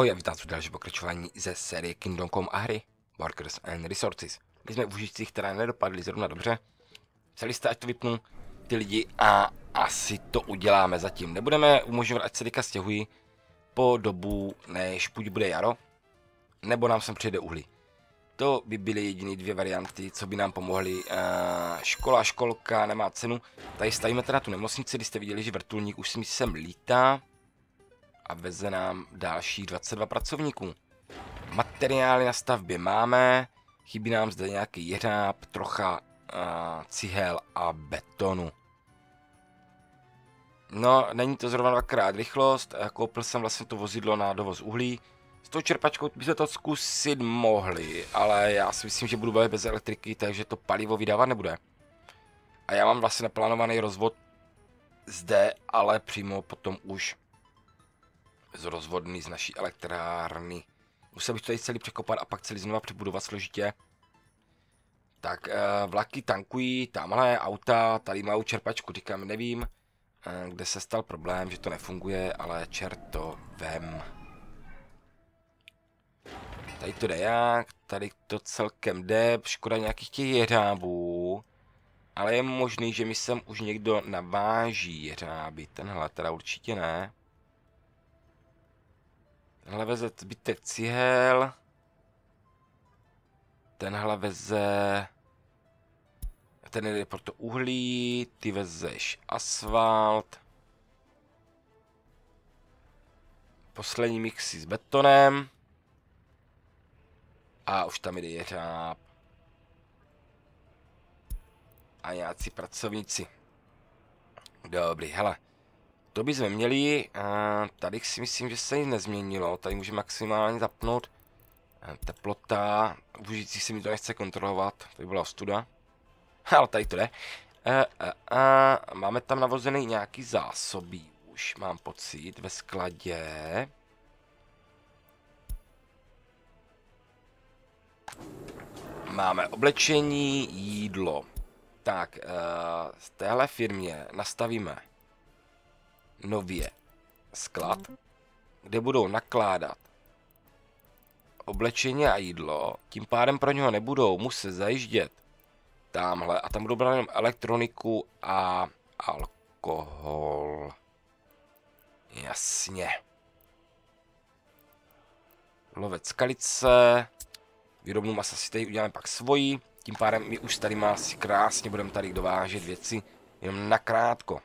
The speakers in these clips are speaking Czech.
Ahoj a vítám u další pokračování ze série Kingdom Come a hry Workers and Resources. My jsme v užitcích, které nedopadly zrovna dobře. Psali jste, ať to vypnu ty lidi a asi to uděláme zatím. Nebudeme umožňovat, ať se teďka stěhují po dobu, než buď bude jaro, nebo nám sem přijde uhlí. To by byly jediné dvě varianty, co by nám pomohly. škola, školka, nemá cenu. Tady stavíme teda tu nemocnici, kdy jste viděli, že vrtulník už si mi sem lítá a veze nám další 22 pracovníků. Materiály na stavbě máme, chybí nám zde nějaký jeřáb, trocha uh, cihel a betonu. No, není to zrovna dvakrát rychlost, koupil jsem vlastně to vozidlo na dovoz uhlí. S tou čerpačkou by se to zkusit mohli, ale já si myslím, že budu bavit bez elektriky, takže to palivo vydávat nebude. A já mám vlastně naplánovaný rozvod zde, ale přímo potom už z rozvodny z naší elektrárny. Musel bych to tady celý překopat a pak celý znova přebudovat složitě. Tak eh, vlaky tankují, tamhle auta, tady mají čerpačku, říkám, nevím, eh, kde se stal problém, že to nefunguje, ale čert to vem. Tady to jde jak, tady to celkem jde, škoda nějakých těch jeřábů. Ale je možný, že mi sem už někdo naváží jeřáby, tenhle teda určitě ne. Tenhle veze zbytek cihel. Tenhle veze... Ten jde pro to uhlí, ty vezeš asfalt. Poslední mixy s betonem. A už tam jde jeřáb. A nějací pracovníci. Dobrý, hele. To bychom měli, tady si myslím, že se nic nezměnilo, tady můžeme maximálně zapnout teplota, užící si mi to nechce kontrolovat, to by byla studa, ale tady to jde. E, e, e, máme tam navozený nějaký zásoby, už mám pocit, ve skladě. Máme oblečení, jídlo. Tak, e, z téhle firmě nastavíme nově sklad, kde budou nakládat oblečení a jídlo, tím pádem pro něho nebudou muset zajíždět tamhle a tam budou brát jenom elektroniku a alkohol. Jasně. Lovec skalice. Výrobnu masa si tady uděláme pak svoji. Tím pádem my už tady má si krásně budeme tady dovážet věci jenom nakrátko.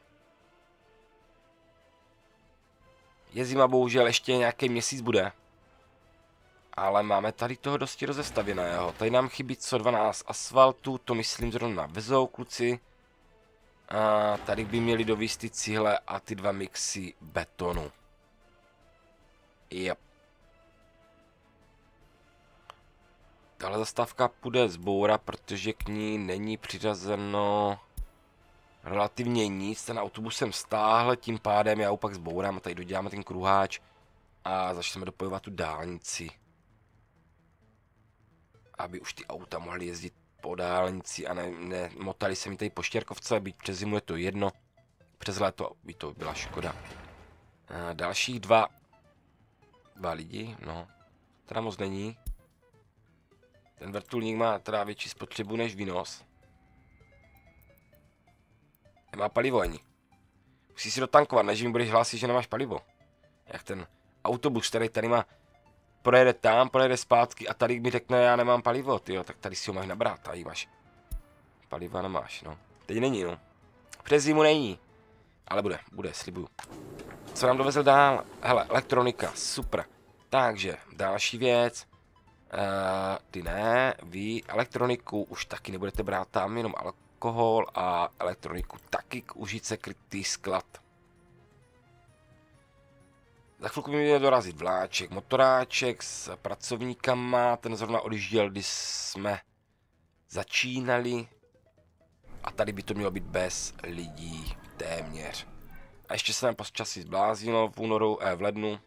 Je zima, bohužel ještě nějaký měsíc bude. Ale máme tady toho dosti rozestavěného. Tady nám chybí co 12 asfaltu, to myslím zrovna vezou kluci. A tady by měli dovíst ty cihle a ty dva mixy betonu. Yep. Tahle zastávka půjde z boura, protože k ní není přiřazeno relativně nic, ten autobus jsem stáhl, tím pádem já opak zbourám a tady doděláme ten kruháč a začneme dopojovat tu dálnici. Aby už ty auta mohly jezdit po dálnici a ne, ne motali se mi tady po štěrkovce, byť přes zimu je to jedno, přes léto by to byla škoda. A dalších dva, dva lidi, no, teda moc není. Ten vrtulník má teda větší spotřebu než výnos. Nemá palivo ani. Musíš si dotankovat, než mi budeš hlásit, že nemáš palivo. Jak ten autobus, který tady má, projede tam, projede zpátky a tady mi řekne, já nemám palivo, tyjo, tak tady si ho máš nabrat, tady máš. Paliva nemáš, no. Teď není, no. Přes zimu není. Ale bude, bude, slibuju. Co nám dovezl dál? Hele, elektronika, super. Takže, další věc. Uh, ty ne, vy elektroniku už taky nebudete brát tam, jenom alkohol a elektroniku taky k užice krytý sklad. Za chvilku by měl dorazit vláček, motoráček s pracovníkama, ten zrovna odjížděl, když jsme začínali. A tady by to mělo být bez lidí téměř. A ještě se nám počasí zbláznilo v únoru, eh, v lednu,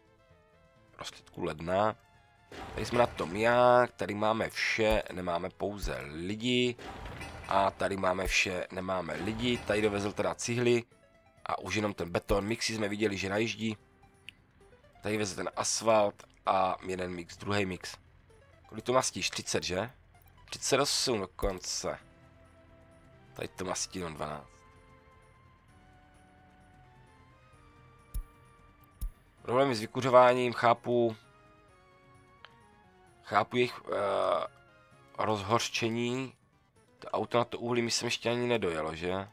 prostředku ledna. Tady jsme na tom jak, tady máme vše, nemáme pouze lidi. A tady máme vše, nemáme lidi, tady dovezl teda cihly a už jenom ten beton. Mixy jsme viděli, že najíždí. Tady veze ten asfalt a jeden mix, druhý mix. Kolik to mastíš? 30, že? 38 dokonce. Tady to mastí jenom 12. Problémy s vykuřováním, chápu... Chápu jejich uh, rozhorčení. To auto na to uhlí mi jsem ještě ani nedojelo, že?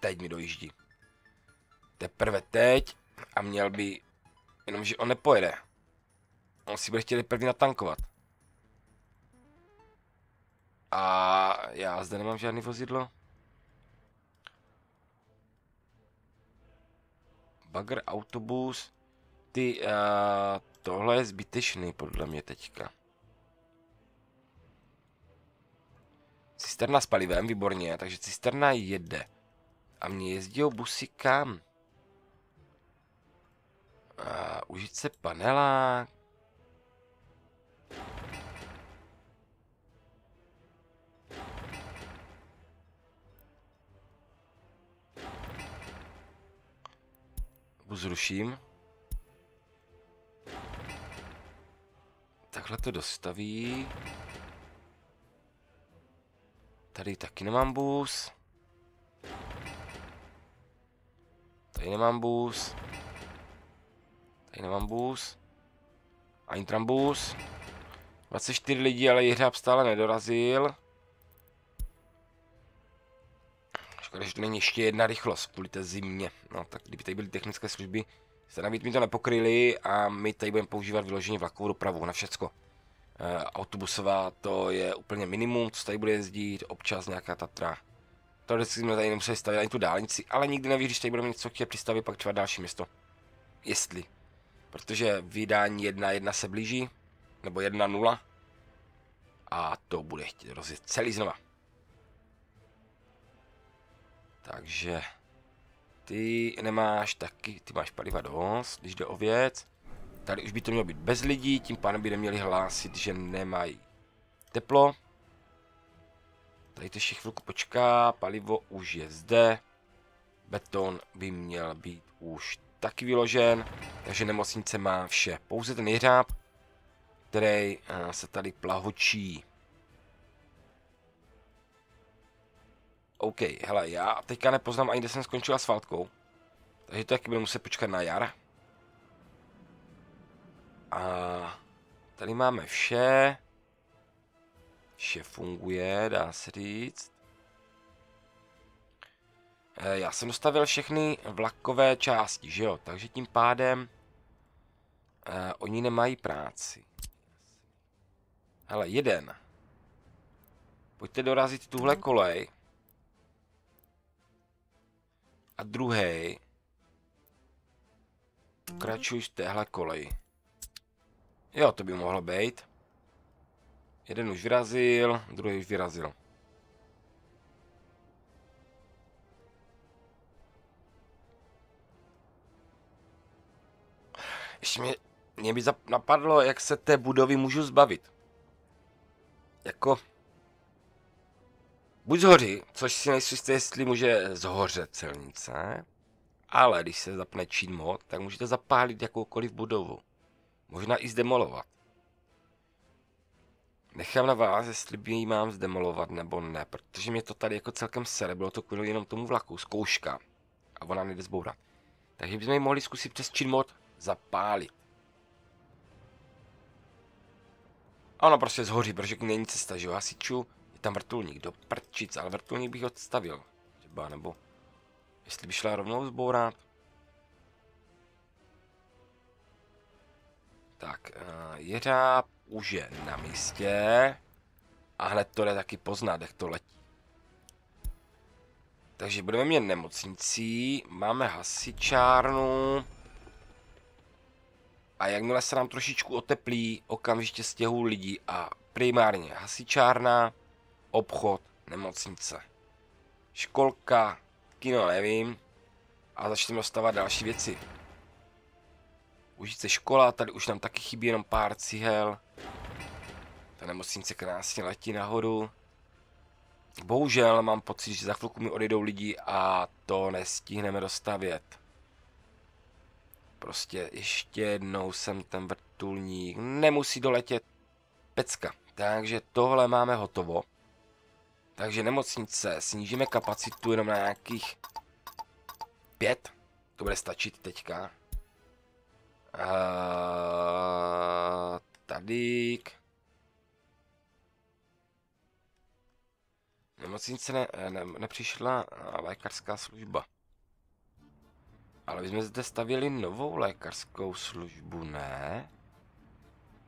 Teď mi dojíždí. Teprve teď a měl by... Jenomže on nepojede. On si bude chtěli první natankovat. A já zde nemám žádný vozidlo. Bagger, autobus. Ty, uh, tohle je zbytečný podle mě teďka. Cisterna s palivem, výborně, takže cisterna jede. A mě jezdí busy kam? Uh, užít se panelák. zruším. Takhle to dostaví. Tady taky nemám bus. Tady nemám bus. Tady nemám bus. Ani tam bus. 24 lidí, ale Jiřáb stále nedorazil. Škoda, že to není ještě jedna rychlost kvůli té zimě. No tak kdyby tady byly technické služby, se navíc mi to nepokryli a my tady budeme používat vyloženě vlakovou dopravu na všecko. E, autobusová to je úplně minimum, co tady bude jezdit, občas nějaká Tatra. To vždycky jsme tady nemuseli stavit ani tu dálnici, ale nikdy nevíš, když tady budeme něco chtět přistavit, pak třeba další město. Jestli. Protože vydání 1.1 se blíží, nebo 1.0 a to bude chtít rozjet celý znova. Takže ty nemáš taky, ty máš paliva dost, když jde o věc. Tady už by to mělo být bez lidí, tím pádem by neměli hlásit, že nemají teplo. Tady to ještě chvilku počká, palivo už je zde. Beton by měl být už taky vyložen, takže nemocnice má vše. Pouze ten jeřáb, který eh, se tady plahočí. OK, hele, já teďka nepoznám ani, kde jsem skončil asfaltkou. Takže to taky budu muset počkat na jar. A tady máme vše. Vše funguje, dá se říct. E, já jsem dostavil všechny vlakové části, že jo? Takže tím pádem e, oni nemají práci. Hele, jeden. Pojďte dorazit tuhle kolej a druhý pokračuj z téhle koleji. Jo, to by mohlo být. Jeden už vyrazil, druhý už vyrazil. Ještě mě, mě by napadlo, jak se té budovy můžu zbavit. Jako, buď zhoří, což si nejsem jistý, jestli může zhořet celnice, ale když se zapne čin mod, tak můžete zapálit jakoukoliv budovu. Možná i zdemolovat. Nechám na vás, jestli by ji mám zdemolovat nebo ne, protože mě to tady jako celkem sere, bylo to kvůli jenom tomu vlaku, zkouška. A ona nejde zbourat. Takže bychom ji mohli zkusit přes čin mod zapálit. A ona prostě zhoří, protože není cesta, že jo, hasičů tam vrtulník, do prčic, ale vrtulník bych odstavil. Třeba, nebo jestli by šla rovnou zbourat. Tak, uh, jeřáb už je na místě. A hned to jde taky poznat, jak to letí. Takže budeme mít nemocnicí, máme hasičárnu. A jakmile se nám trošičku oteplí, okamžitě stěhu lidí a primárně hasičárna obchod, nemocnice, školka, kino, nevím. A začneme dostávat další věci. Užít se škola, tady už nám taky chybí jenom pár cihel. Ta nemocnice krásně letí nahoru. Bohužel mám pocit, že za chvilku mi odejdou lidi a to nestihneme dostavět. Prostě ještě jednou jsem ten vrtulník, nemusí doletět pecka. Takže tohle máme hotovo. Takže nemocnice, snížíme kapacitu jenom na nějakých pět. To bude stačit teďka. A tady. Nemocnice ne, ne, nepřišla lékařská služba. Ale my jsme zde stavěli novou lékařskou službu, ne?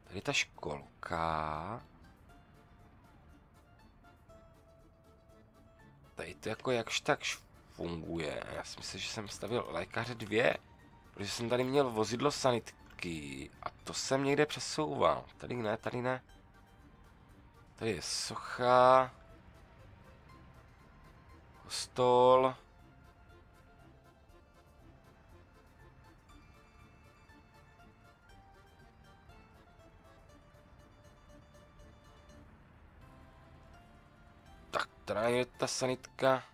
Tady ta školka. Tady to jako jakž tak funguje. Já si myslím, že jsem stavil lékaře dvě. Protože jsem tady měl vozidlo sanitky. A to jsem někde přesouval. Tady ne, tady ne. Tady je socha. Stol. Která je ta sanitka.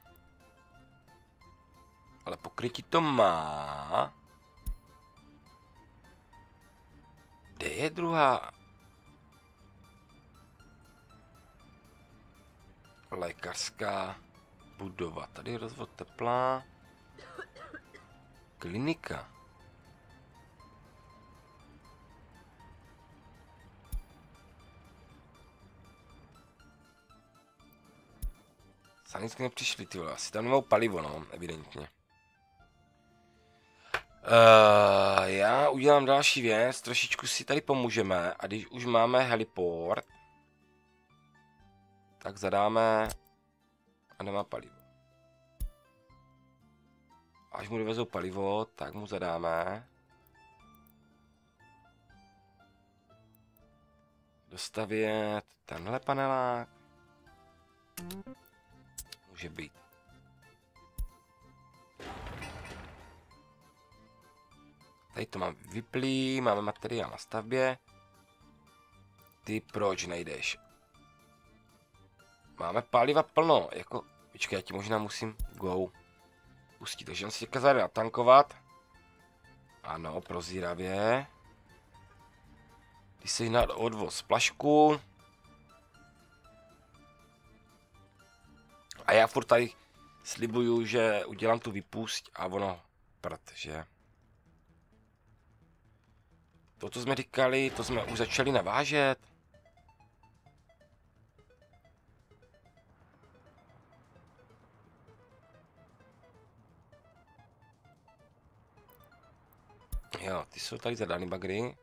Ale pokrytí to má. Kde je druhá? Lékařská budova. Tady je rozvod tepla. Klinika. Sanitky nepřišli, ty vole. Asi tam nemou palivo, no, evidentně. Uh, já udělám další věc, trošičku si tady pomůžeme a když už máme heliport, tak zadáme a nemá palivo. Až mu dovezou palivo, tak mu zadáme. Dostavět tenhle panelák může být. Tady to mám vyplý, máme materiál na stavbě. Ty proč nejdeš? Máme paliva plno, jako, počkej, já ti možná musím go pustit, takže on si teďka zajde natankovat. Ano, prozíravě. Ty si na odvoz plašku. A já furt tady slibuju, že udělám tu vypust a ono protože to, co jsme říkali, to jsme už začali navážet. Jo, ty jsou tady zadaný bagry.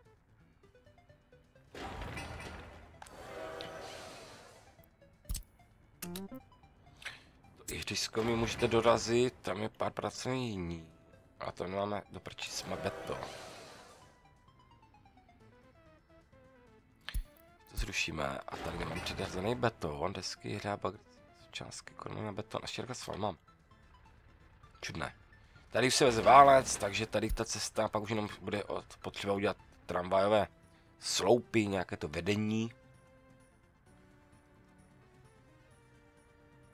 Mi můžete dorazit, tam je pár pracovních jiní. A to máme do prčí jsme beto. To zrušíme a tady nemám přederzený beton, desky, hrába, částky, kormina, beton a štěrka s mám. Čudné. Tady už se veze válec, takže tady ta cesta, pak už jenom bude potřeba udělat tramvajové sloupy, nějaké to vedení.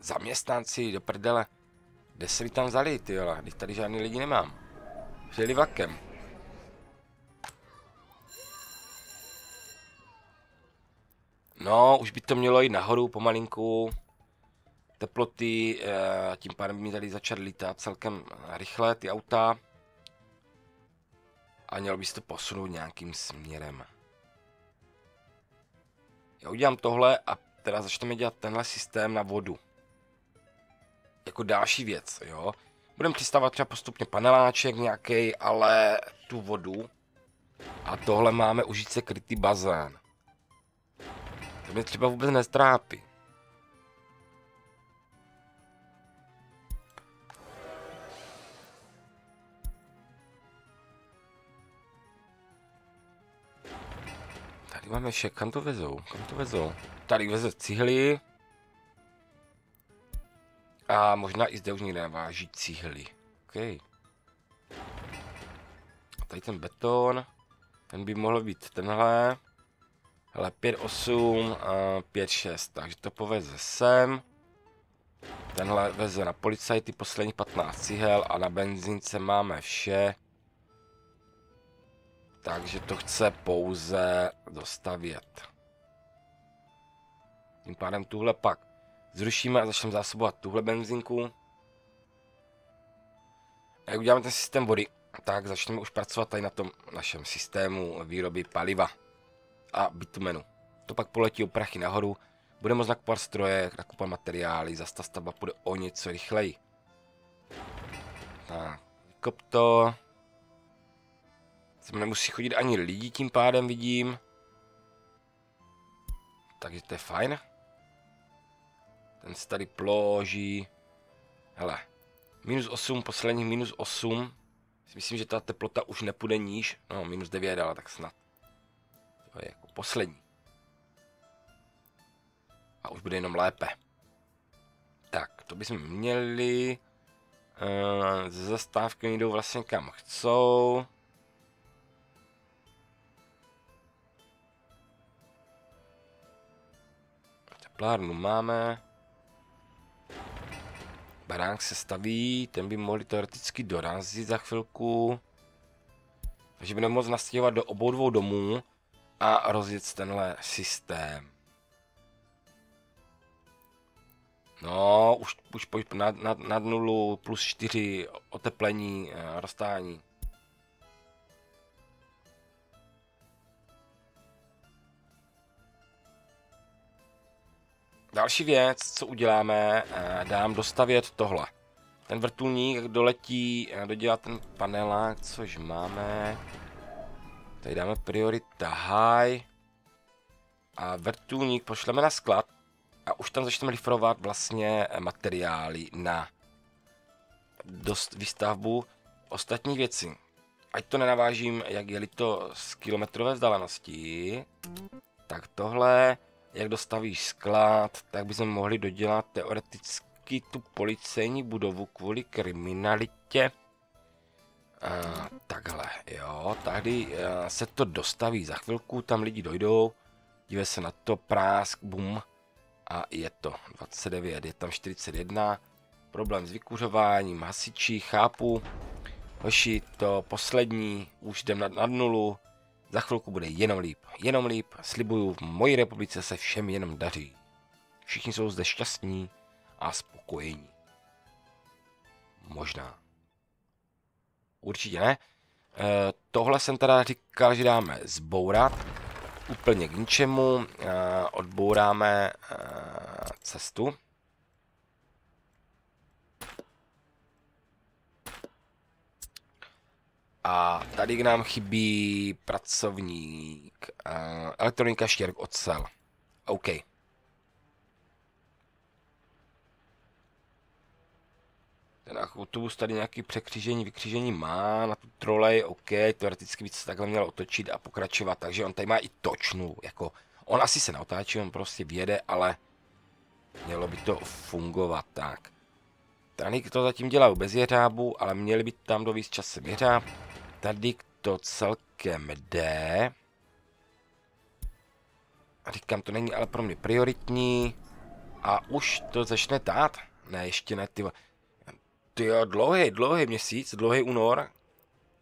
Zaměstnanci do prdele. Kde se mi tam vzali, ty vole, když tady žádný lidi nemám. Přijeli vakem. No, už by to mělo jít nahoru pomalinku. Teploty, eh, tím pádem by mi tady začat lítat celkem rychle ty auta. A mělo by se to posunout nějakým směrem. Já udělám tohle a teda začneme dělat tenhle systém na vodu jako další věc, jo. Budeme přistávat třeba postupně paneláček nějaký, ale tu vodu. A tohle máme užít krytý bazén. To mě třeba vůbec nestrápí. Tady máme vše, kam to vezou, kam to vezou. Tady veze cihly, a možná i zde už někde naváží cihly. OK. A tady ten beton. Ten by mohl být tenhle. Hele, 5, 8 a 5, 6. Takže to poveze sem. Tenhle veze na policajty posledních 15 cihel a na benzínce máme vše. Takže to chce pouze dostavět. Tím pádem tuhle pak zrušíme a začneme zásobovat tuhle benzínku. A jak uděláme ten systém vody, tak začneme už pracovat tady na tom našem systému výroby paliva a bitumenu. To pak poletí o prachy nahoru, bude moct nakupovat stroje, nakupovat materiály, zase ta stavba půjde o něco rychleji. Tak, vykop to. Sem nemusí chodit ani lidi tím pádem vidím. Takže to je fajn. Ten se tady ploží. Hele, minus 8, posledních minus 8. Myslím, že ta teplota už nepůjde níž. No, minus 9, ale tak snad. To je jako poslední. A už bude jenom lépe. Tak, to bychom měli. Uh, ze zastávky jdou vlastně kam chcou. Teplárnu máme. Baránk se staví, ten by mohli teoreticky dorazit za chvilku. Takže budeme moct nastěhovat do obou dvou domů a rozjet tenhle systém. No, už, už pojď nad, nad, nad nulu, plus 4 oteplení, eh, Další věc, co uděláme, eh, dám dostavět tohle. Ten vrtulník doletí, eh, dodělá ten panelák, což máme. Tady dáme priorita high. A vrtulník pošleme na sklad. A už tam začneme lifrovat vlastně materiály na dost výstavbu ostatní věci. Ať to nenavážím, jak je to z kilometrové vzdálenosti, tak tohle jak dostavíš sklad, tak bychom mohli dodělat teoreticky tu policejní budovu kvůli kriminalitě. A, takhle, jo, tady a, se to dostaví za chvilku, tam lidi dojdou, dívej se na to, prásk, bum, a je to 29, je tam 41, problém s vykuřováním, hasiči, chápu, hoši, to poslední, už jdem nad, nad nulu, za chvilku bude jenom líp, jenom líp, slibuju, v mojí republice se všem jenom daří. Všichni jsou zde šťastní a spokojení. Možná. Určitě ne. E, tohle jsem teda říkal, že dáme zbourat. Úplně k ničemu. E, odbouráme e, cestu. A tady k nám chybí pracovník. Uh, elektronika, štěrk, ocel. OK. Ten autobus tady nějaký překřížení, vykřížení má na tu trolej, OK, teoreticky by se takhle měl otočit a pokračovat, takže on tady má i točnu, jako, on asi se naotáčí, on prostě vjede, ale mělo by to fungovat tak. Tady to zatím dělá bez jeřábu, ale měli by tam dovíc časem jeřáb tady to celkem jde. A říkám, to není ale pro mě prioritní. A už to začne tát. Ne, ještě ne, ty. Ty jo, dlouhý, dlouhý měsíc, dlouhý únor.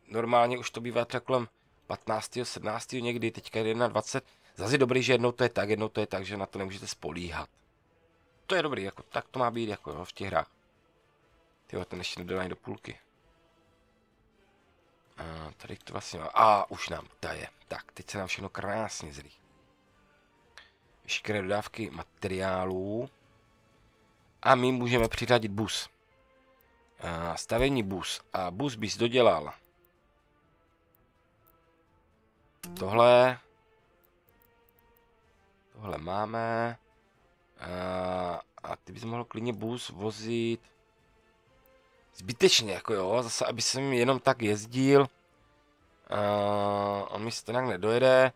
Normálně už to bývá třeba kolem 15. 17. někdy, teďka je 21. Zase dobrý, že jednou to je tak, jednou to je tak, že na to nemůžete spolíhat. To je dobrý, jako tak to má být jako jo, v těch hrách. Tyjo, ten ještě nedodají do půlky. A tady to vlastně. A už nám je. Tak, teď se nám všechno krásně zlí. Veškeré dodávky materiálů. A my můžeme přiřadit bus. A stavení bus. A bus bys dodělal. Tohle. Tohle máme. A, a ty bys mohl klidně bus vozit zbytečně, jako jo, zase, aby jsem jenom tak jezdil. Uh, on mi se to nějak nedojede.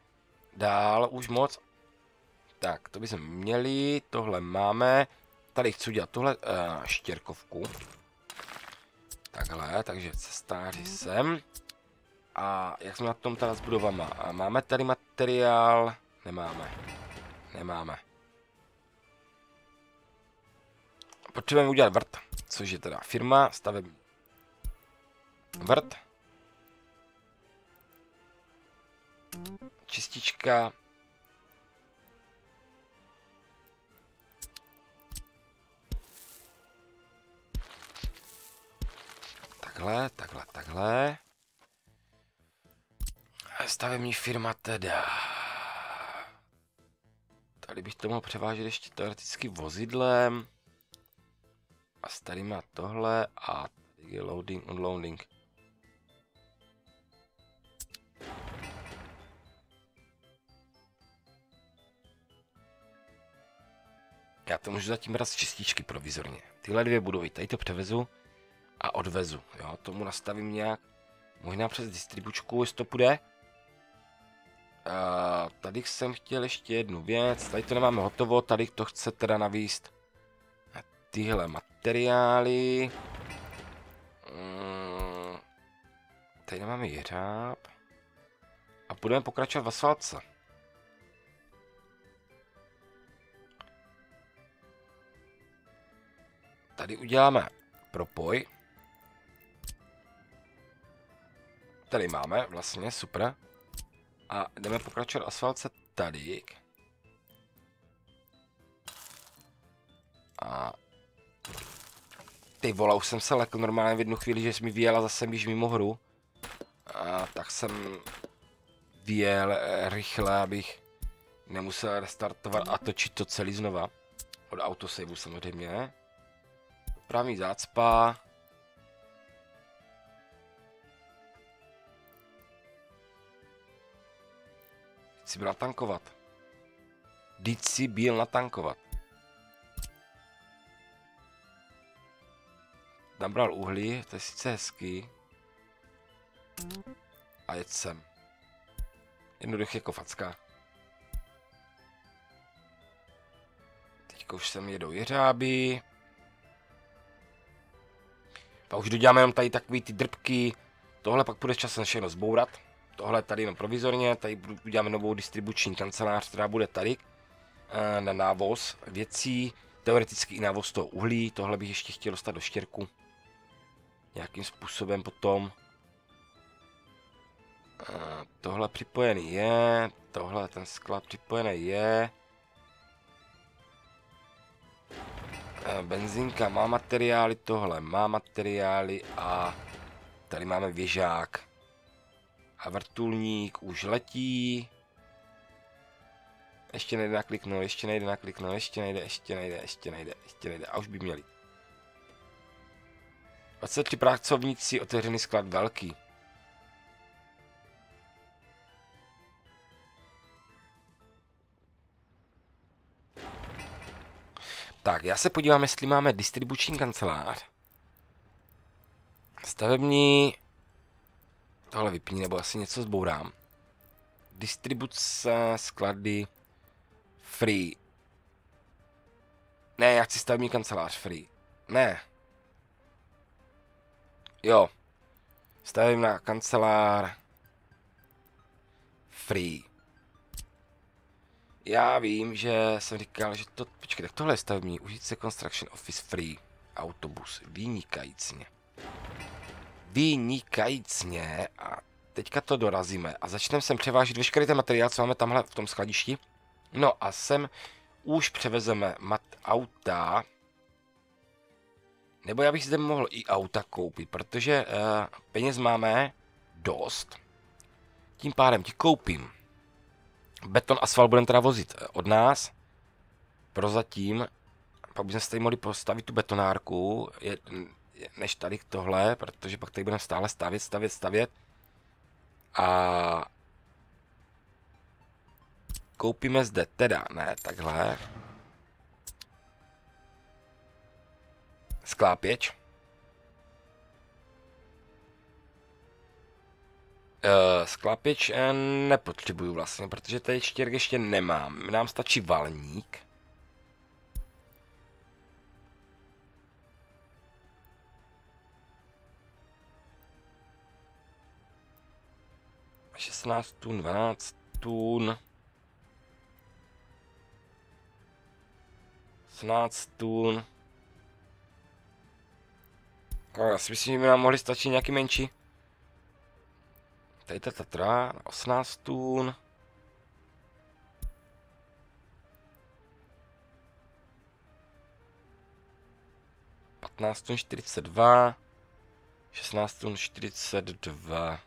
Dál už moc. Tak, to bychom měli, tohle máme. Tady chci udělat tohle uh, štěrkovku. Takhle, takže cestáři sem. A jak jsme na tom teda s budovama? Máme tady materiál? Nemáme. Nemáme. Potřebujeme udělat vrt, což je teda firma, stavební. Vrt. Čistička. Takhle, takhle, takhle. Stavební firma teda. Tady bych to mohl převážet ještě teoreticky vozidlem. A tady má tohle a tady je loading, unloading. Já to můžu zatím brát z čističky provizorně. Tyhle dvě budovy, tady to převezu a odvezu. Jo, tomu nastavím nějak, možná přes distribučku, jestli to půjde. A tady jsem chtěl ještě jednu věc, tady to nemáme hotovo, tady to chce teda navíst tyhle materiály. Mm, tady nemáme jeřáb. A budeme pokračovat v asfaltce. Tady uděláme propoj. Tady máme, vlastně, super. A jdeme pokračovat asfaltce tady. A ty vole, už jsem se lekl normálně v jednu chvíli, že jsi mi vyjela zase již mimo hru. A tak jsem vyjel eh, rychle, abych nemusel restartovat a točit to celý znova. Od autosaveu samozřejmě. Právní zácpa. Chci byl natankovat. Vždyť si byl natankovat. Nabral uhlí, to je sice hezký. A jet sem. Jednoduchý jako facka. Teďka už sem jedou jeřáby. Pak už doděláme jenom tady takový ty drbky. Tohle pak bude časem všechno zbourat. Tohle tady jenom provizorně, tady uděláme novou distribuční kancelář, která bude tady eh, na návoz věcí, teoreticky i návoz toho uhlí, tohle bych ještě chtěl dostat do štěrku. Nějakým způsobem potom. Eh, tohle připojený je, tohle ten sklad připojený je. Benzínka má materiály, tohle má materiály a tady máme věžák. A vrtulník už letí. Ještě nejde nakliknout, ještě nejde nakliknout, ještě nejde, ještě nejde, ještě nejde, ještě nejde. A už by měli. 23 pracovníci, otevřený sklad velký. Tak, já se podívám, jestli máme distribuční kancelář. Stavební... Tohle vypní, nebo asi něco zbourám. Distribuce, sklady, free. Ne, já chci stavební kancelář, free. Ne. Jo. Stavím na kancelár. Free. Já vím, že jsem říkal, že to... Počkej, tak tohle je stavební. Užít se Construction Office Free. Autobus. Vynikajícně. Vynikajícně. A teďka to dorazíme. A začneme sem převážit veškerý ten materiál, co máme tamhle v tom skladišti. No a sem už převezeme mat auta. Nebo já bych zde mohl i auta koupit, protože uh, peněz máme dost. Tím pádem ti koupím beton, asfalt budeme teda vozit eh, od nás. Prozatím. Pak bychom si tady mohli postavit tu betonárku, je, než tady tohle, protože pak tady budeme stále stavět, stavět, stavět. A koupíme zde teda, ne, takhle. Sklápěč. Uh, sklapěč uh, nepotřebuju vlastně, protože tady štěrk ještě nemám. Nám stačí valník. Šestnáct tun, dvanáct tun. 18 tun. No, já si myslím, že by nám mohli stačit nějaký menší. Tady ta Tatra, 18 tun. Tun 42, 16 tun 42.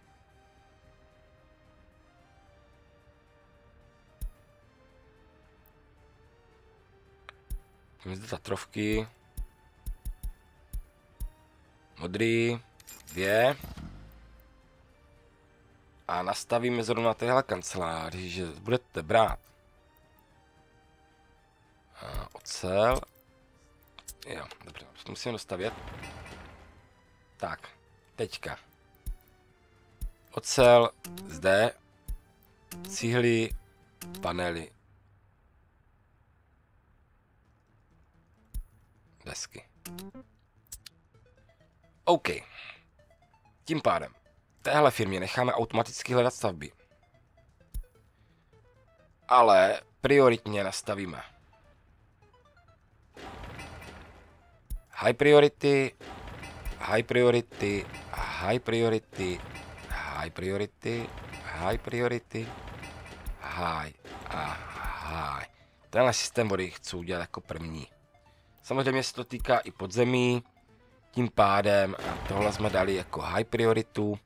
Máme zde Tatrovky. Modrý, dvě. A nastavíme zrovna téhle kanceláři, že budete brát a ocel. Jo, dobře, to musíme dostavět. Tak, teďka. Ocel zde, cihly, panely. Desky. OK. Tím pádem, téhle firmě necháme automaticky hledat stavby. Ale prioritně nastavíme. High priority, high priority, high priority, high priority, high priority, high a high. Tenhle systém vody chci udělat jako první. Samozřejmě se to týká i podzemí, tím pádem tohle jsme dali jako high prioritu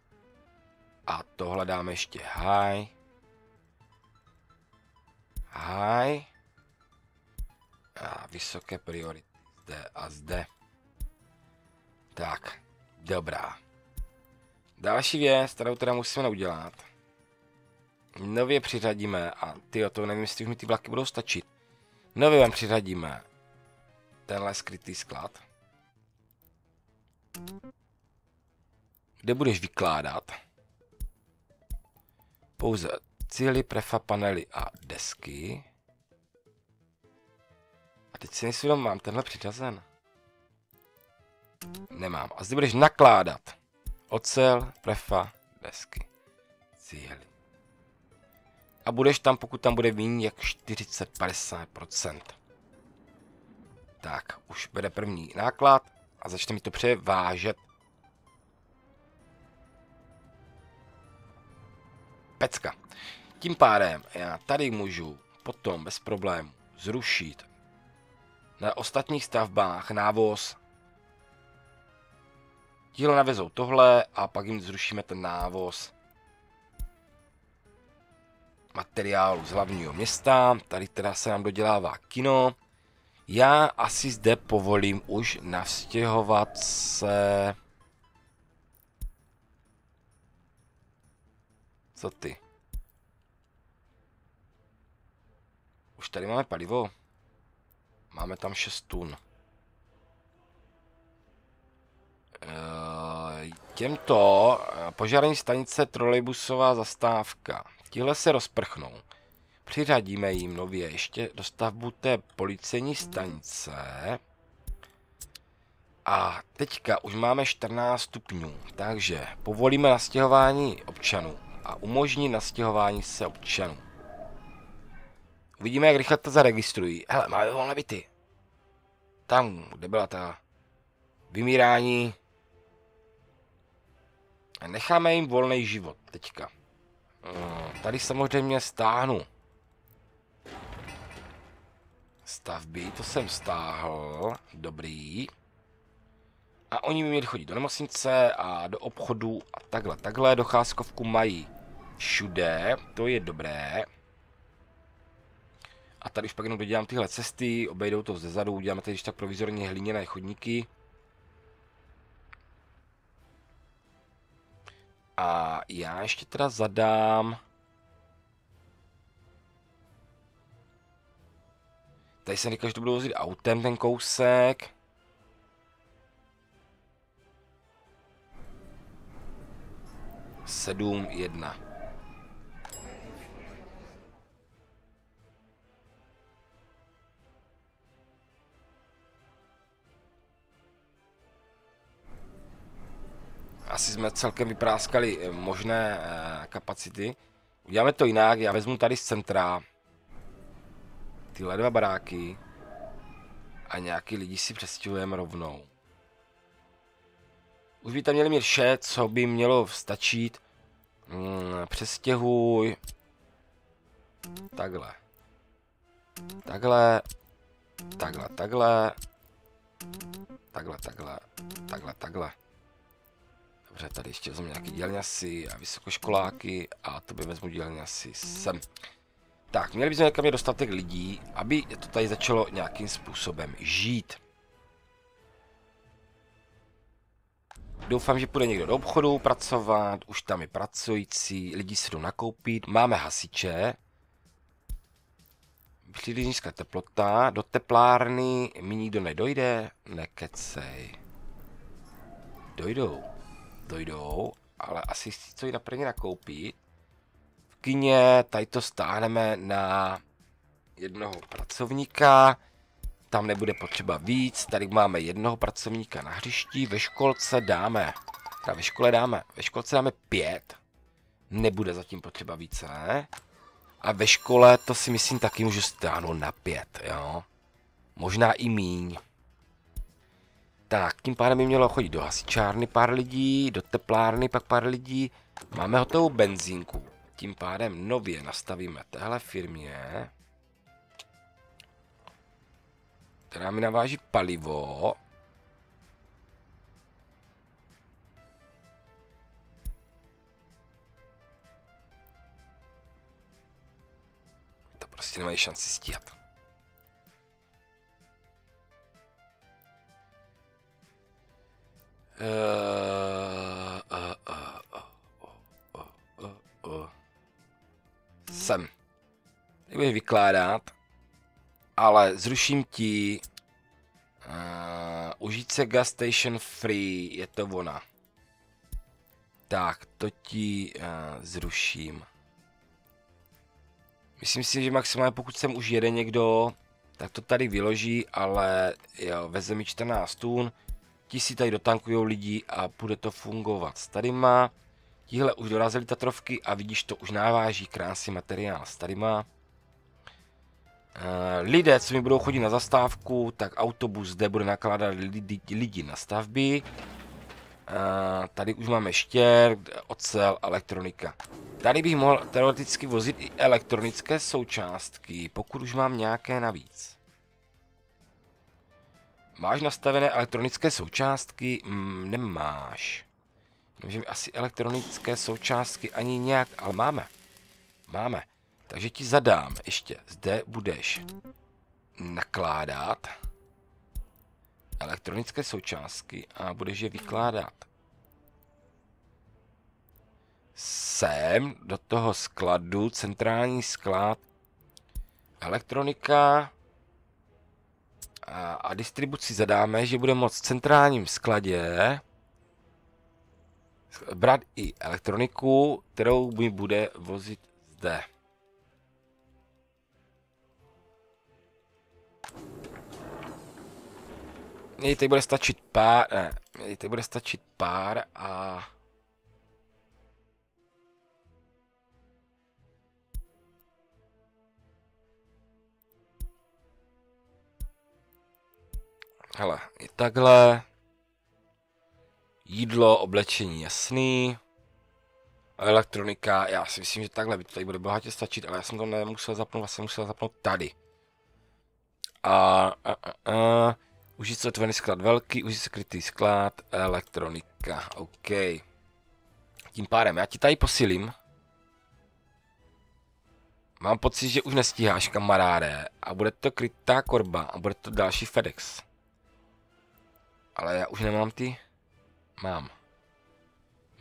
a tohle dáme ještě high, high a vysoké priority zde a zde. Tak, dobrá. Další věc, kterou teda musíme udělat. Nově přiřadíme, a ty to nevím, jestli už mi ty vlaky budou stačit. Nově vám přiřadíme tenhle skrytý sklad. Kde budeš vykládat pouze cíly, prefa, panely a desky. A teď si myslím, mám tenhle přiřazen. Nemám. A zde budeš nakládat ocel, prefa, desky, cíly. A budeš tam, pokud tam bude méně jak 40-50%. Tak, už bude první náklad a začne mi to převážet. Pecka. Tím pádem já tady můžu potom bez problémů zrušit na ostatních stavbách návoz. Tíhle navezou tohle a pak jim zrušíme ten návoz materiálu z hlavního města. Tady teda se nám dodělává kino. Já asi zde povolím už navstěhovat se... Co ty? Už tady máme palivo. Máme tam 6 tun. Těmto eh, požární stanice trolejbusová zastávka. Tihle se rozprchnou. Přiřadíme jim nově ještě dostavbu té policejní stanice. A teďka už máme 14 stupňů, takže povolíme nastěhování občanů a umožní nastěhování se občanů. Uvidíme, jak rychle to zaregistrují. Hele, máme volné byty. Tam, kde byla ta vymírání. Necháme jim volný život teďka. Eh, tady samozřejmě stáhnu stavby, to jsem stáhl, dobrý. A oni by měli chodit do nemocnice a do obchodu a takhle, takhle, docházkovku mají všude, to je dobré. A tady už pak jenom dodělám tyhle cesty, obejdou to ze zadu, uděláme tady tak provizorně hliněné chodníky. A já ještě teda zadám Tady jsem říkal, že to budu vozit autem ten kousek. Sedm, jedna. Asi jsme celkem vypráskali eh, možné eh, kapacity. Uděláme to jinak, já vezmu tady z centra tyhle dva baráky a nějaký lidi si přestěhujeme rovnou. Už by tam měli mít vše, co by mělo stačit. Mm, přestěhuj. Takhle. Takhle. Takhle, takhle. Takhle, takhle. Takhle, takhle. Dobře, tady ještě vezmu nějaký dělňasy a vysokoškoláky a to by vezmu dělňasy sem. Tak, měli bychom někam dostatek lidí, aby to tady začalo nějakým způsobem žít. Doufám, že půjde někdo do obchodu pracovat, už tam je pracující, lidi se jdou nakoupit, máme hasiče. Příliš nízká teplota, do teplárny mi nikdo nedojde, nekecej. Dojdou, dojdou, ale asi si co jít na nakoupit. Kině tady to stáhneme na jednoho pracovníka, tam nebude potřeba víc, tady máme jednoho pracovníka na hřišti, ve školce dáme, teda ve škole dáme, ve školce dáme pět, nebude zatím potřeba více, ne? A ve škole to si myslím taky můžu stáhnout na pět, jo? Možná i míň. Tak, tím pádem by mělo chodit do hasičárny pár lidí, do teplárny pak pár lidí. Máme hotovou benzínku. Tím pádem nově nastavíme téhle firmě. která mi naváží palivo. To prostě nemají šanci stíhat. Sem. Nebudeš vykládat ale zruším ti uh, užít gas station free, je to ona. Tak, to ti uh, zruším. Myslím si, že maximálně pokud sem už jede někdo, tak to tady vyloží, ale jo, veze mi 14 tun, ti si tady dotankujou lidi a bude to fungovat. Tady má, tihle už dorazili Tatrovky a vidíš, to už naváží krásný materiál. Tady má Eh, lidé, co mi budou chodit na zastávku, tak autobus zde bude nakládat lidi, lidi na stavby. Uh, tady už máme štěr, ocel, elektronika. Tady bych mohl teoreticky vozit i elektronické součástky, pokud už mám nějaké navíc. Máš nastavené elektronické součástky? Mm, nemáš. Že asi elektronické součástky ani nějak, ale máme. Máme. Takže ti zadám ještě, zde budeš nakládat elektronické součástky a budeš je vykládat sem do toho skladu, centrální sklad, elektronika a, a distribuci zadáme, že bude moct v centrálním skladě brát i elektroniku, kterou mi bude vozit zde. Mně teď bude stačit pár, ne, teď bude stačit pár a... Hele, i takhle. Jídlo, oblečení jasný. Elektronika, já si myslím, že takhle by to tady bude bohatě stačit, ale já jsem to nemusel zapnout, vlastně musel zapnout tady. A, a, a, a Užít se otvorený sklad velký, užít se krytý sklad, elektronika, OK. Tím pádem, já ti tady posilím. Mám pocit, že už nestíháš, kamaráde, a bude to krytá korba a bude to další FedEx. Ale já už nemám ty. Mám.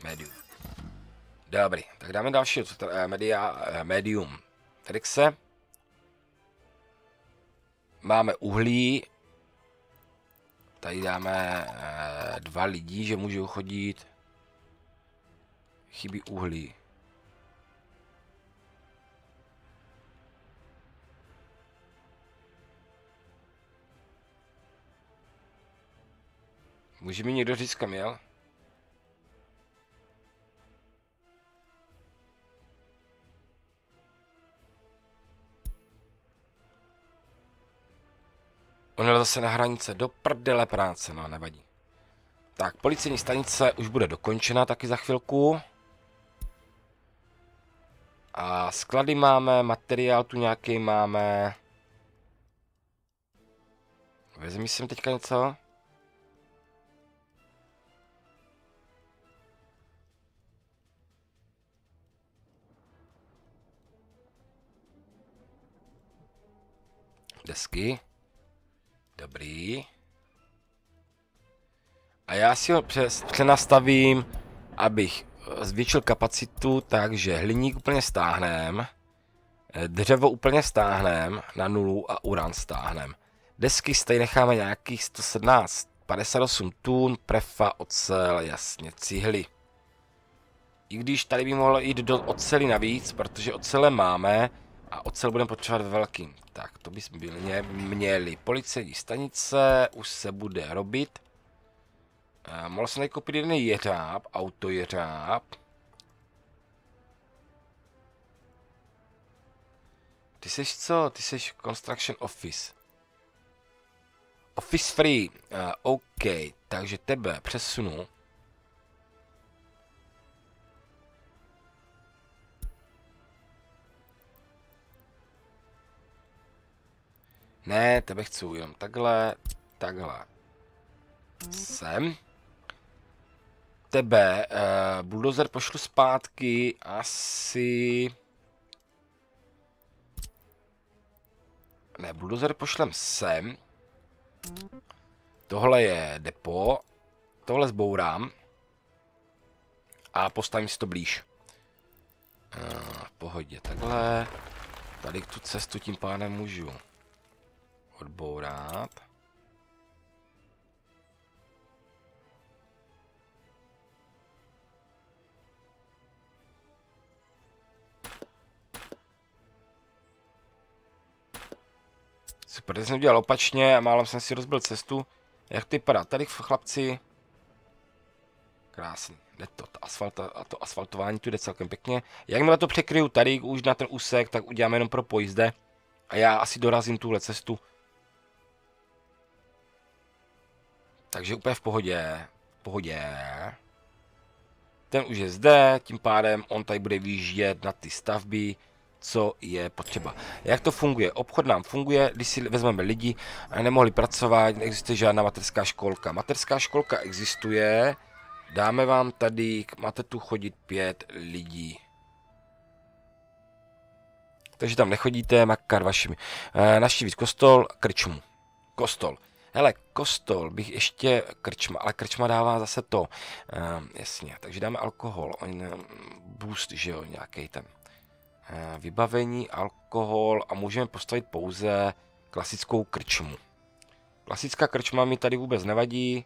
Medium. Dobrý, tak dáme další, eh, media, eh, medium. FedExe. Máme uhlí, Tady dáme e, dva lidi, že můžou chodit. Chybí uhlí. Může mi někdo říct, kam jel? On je zase na hranice, do prdele práce, no nevadí. Tak, policejní stanice už bude dokončena taky za chvilku. A sklady máme, materiál tu nějaký máme. Vezmi sem teďka něco. Desky. Dobrý. A já si ho přes, přenastavím, abych zvětšil kapacitu, takže hliník úplně stáhnem, dřevo úplně stáhnem na nulu a uran stáhnem. Desky stejně necháme nějakých 117, 58 tun, prefa, ocel, jasně, cihly. I když tady by mohlo jít do oceli navíc, protože ocele máme a ocel budeme potřebovat velkým. Tak, to bychom byli, měli. Policejní stanice, už se bude robit. Uh, mohl jsem koupit jeden jeřáb, auto jeřáb. Ty jsi co? Ty jsi Construction Office. Office Free. Uh, OK, takže tebe přesunu. Ne, tebe chci jenom takhle, takhle. Sem tebe. Uh, bulldozer pošlu zpátky asi... Ne, bulldozer pošlem sem. Tohle je depo. Tohle zbourám. A postavím si to blíž. Uh, pohodě, takhle. Tady tu cestu tím pádem můžu odbourat. Super, jsem udělal opačně a málem jsem si rozbil cestu. Jak to vypadá? Tady chlapci. Krásný. Jde to, to, asfalt, a to asfaltování tu jde celkem pěkně. Jakmile to překryju tady už na ten úsek, tak uděláme jenom pro pojizde. A já asi dorazím tuhle cestu. Takže úplně v pohodě. V pohodě. Ten už je zde, tím pádem on tady bude vyjíždět na ty stavby co je potřeba. Jak to funguje? Obchod nám funguje, když si vezmeme lidi nemohli pracovat, neexistuje žádná materská školka. Materská školka existuje, dáme vám tady, máte tu chodit pět lidí. Takže tam nechodíte, makar vašimi. E, naštívit kostol, krčmu. Kostol. Hele, kostol bych ještě krčma, ale krčma dává zase to. E, jasně, takže dáme alkohol, on boost, že jo, nějaký ten. Eh, vybavení, alkohol a můžeme postavit pouze klasickou krčmu. Klasická krčma mi tady vůbec nevadí,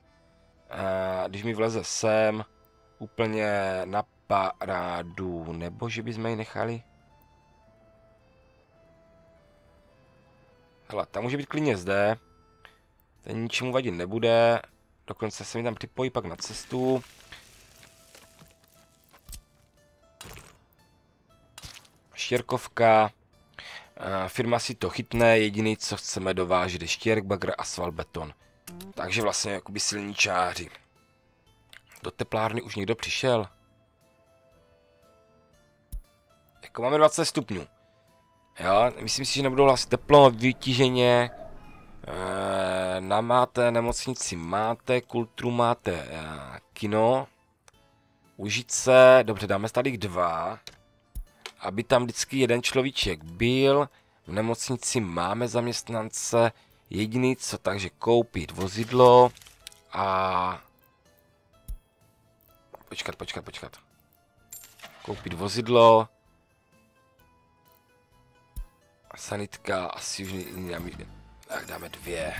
eh, když mi vleze sem úplně na parádu, nebo že bychom ji nechali. Hele, tam může být klidně zde, ten ničemu vadit nebude, dokonce se mi tam připojí pak na cestu. štěrkovka. Firma si to chytne, jediný, co chceme dovážet, je štěrk, bagr, asfalt, beton. Takže vlastně jakoby silničáři. Do teplárny už někdo přišel? Jako máme 20 stupňů. Jo, myslím si, že nebudou hlasit teplo, vytíženě. E, na máte nemocnici máte, kulturu máte e, kino. Užice, dobře, dáme tady dva aby tam vždycky jeden človíček byl. V nemocnici máme zaměstnance, jediný co, takže koupit vozidlo a... Počkat, počkat, počkat. Koupit vozidlo. Sanitka asi už dáme, tak dáme dvě.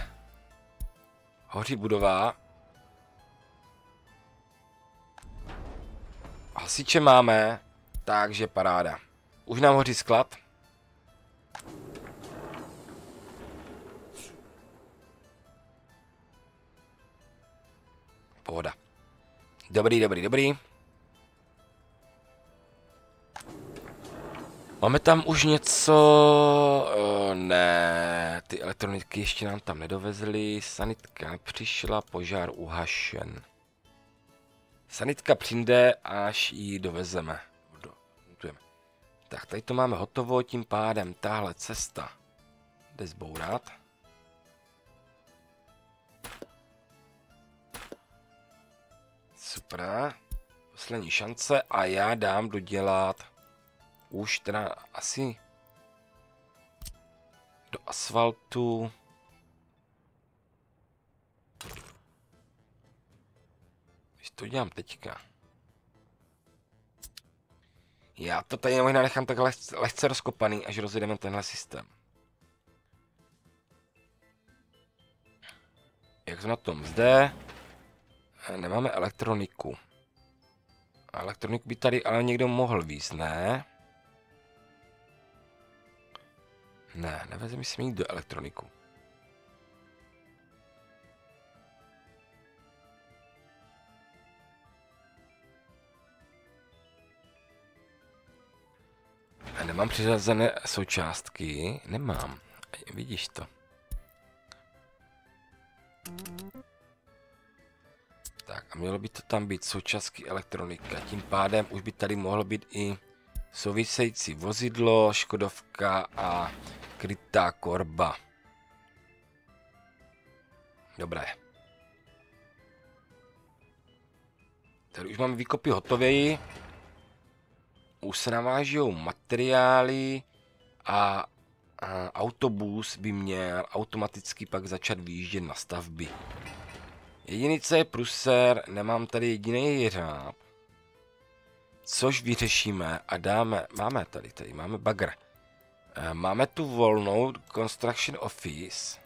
Hoří budova. Hasiče máme, takže paráda. Už nám hoří sklad. Pohoda. Dobrý, dobrý, dobrý. Máme tam už něco... Uh, ne, ty elektroniky ještě nám tam nedovezly. Sanitka nepřišla, požár uhašen. Sanitka přijde, až ji dovezeme. Tak, tady to máme hotovo, tím pádem tahle cesta jde zbourat. Super. Poslední šance a já dám dodělat už teda asi do asfaltu. Když to dělám teďka. Já to tady možná nechám tak lehce, lehce rozkopaný, až rozjedeme tenhle systém. Jak jsme na tom zde? Nemáme elektroniku. Elektroniku by tady ale někdo mohl víc, ne? Ne, nevezmi si jít do elektroniku. A nemám přiřazené součástky? Nemám. Vidíš to. Tak a mělo by to tam být součástky elektronika. Tím pádem už by tady mohlo být i související vozidlo, Škodovka a krytá korba. Dobré. Tady už máme výkopy hotové. Už se navážou materiály a, autobus by měl automaticky pak začat výjíždět na stavby. Jediný, co je pruser, nemám tady jediný jeřáb. Což vyřešíme a dáme, máme tady, tady máme bagr. Eh, máme tu volnou Construction Office.